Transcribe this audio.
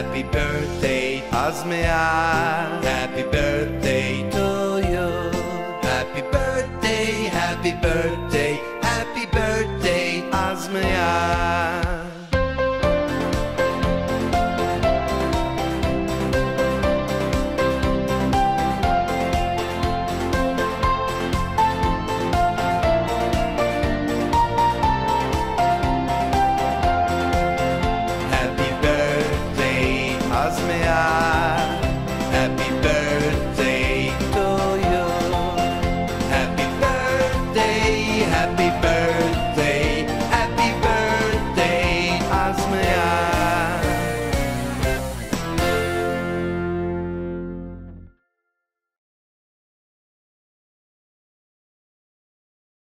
Happy birthday, Azmea. Happy birthday to you. Happy birthday, happy birthday, happy birthday, Azmea. happy birthday.